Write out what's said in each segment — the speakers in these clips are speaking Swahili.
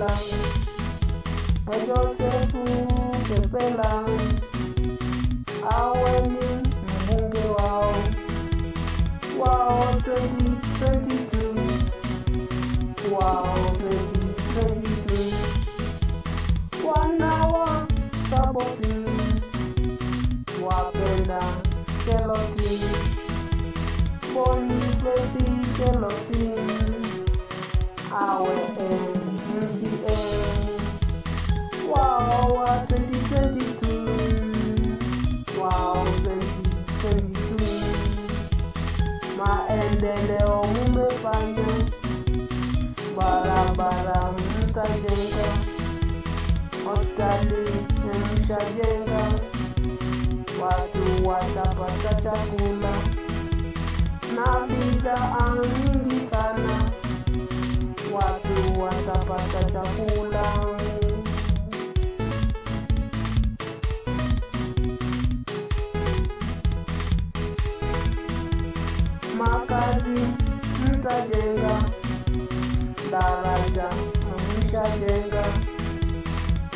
la ẹjọ́ ṣe fún pèpè la awẹ́ ní ìmúlẹ̀ wa o wá o twenty twenty two wá o twenty twenty two one hour sábọ̀tì wà pẹ̀lá kẹlọ́tì bọ́ọ̀lù fèsì. Hospitali tulishajenga, watu watapata chakula na bidhaa nyingi sana, watu watapata chakula. makazi mtajenga, daraja mshajenga.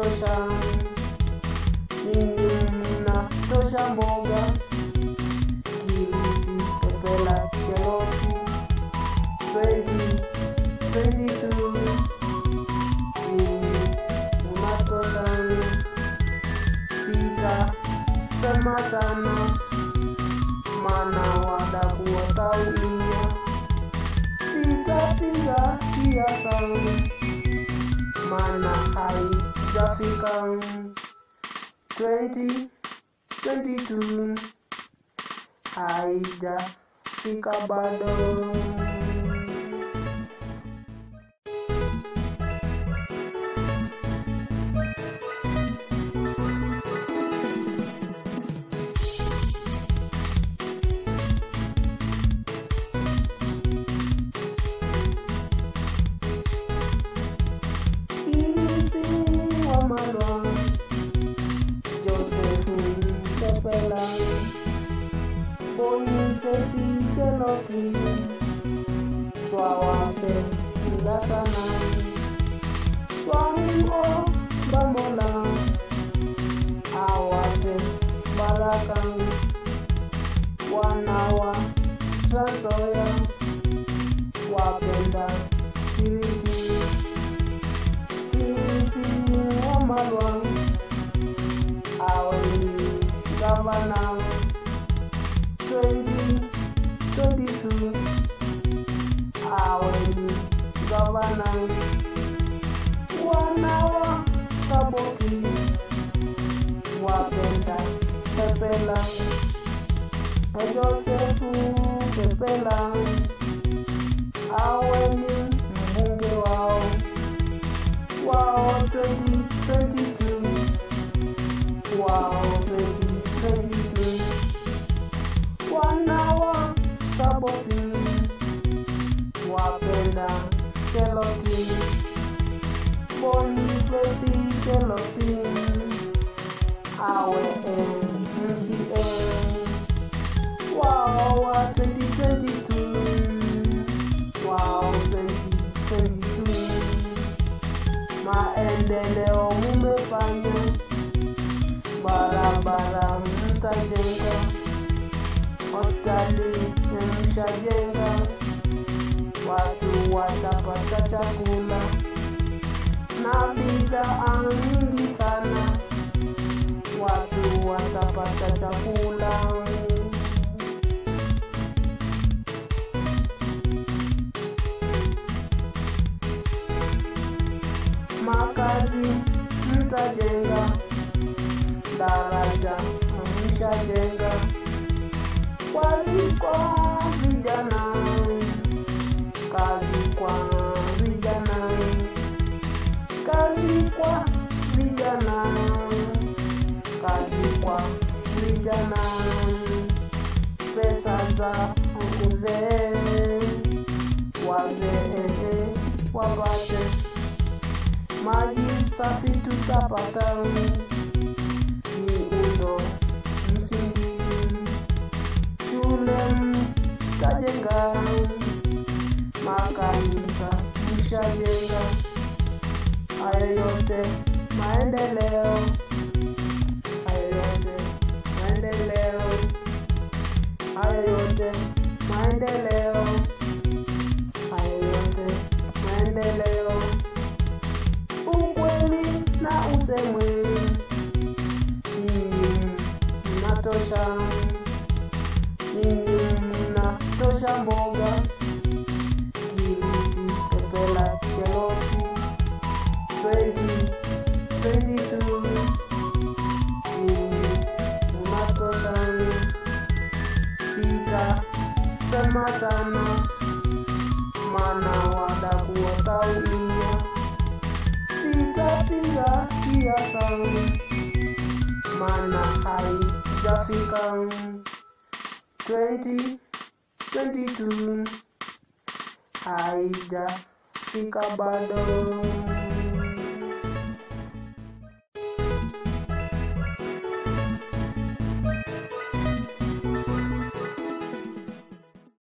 Tosha, Inna Soshan mm, Boga Kirisi Pepela Keloki 20 22 Munato-san mm, Sika Sama-sama Mana tau tauinya Sika pindah dia tahu Mana hari African 2022 Aida Fikabado. Ancelotti twawampenda sana, twamuomba Mola awape baraka wanawa wa wapenda Kirisi Kirisi Wamalwa gavana to our governance wanawasapoti wapenda pepela ejosefu pepela aweni gelatin Poliflexi gelatin AWM MDM Wow wow 2022 Wow 2022 Maendeleo mumefanya barabara mtajenga hospitali imeshajenga watu watapata chakula na bidhaa nyingi sana, watu watapata chakula. kwanza utuze wazeeze wapate maji safi tutapata miundo msingi shule mtajenga makanisa mshajenga hayo yote maendeleo hayo yote maendeleo hayo ayudar, maendeleo, ayudar, maendeleo. Ukweli na usemwe, hii inatosha. matana mana wadah watauwatauinya dia tahu mana hai jasikang Hai Aida Sika Badung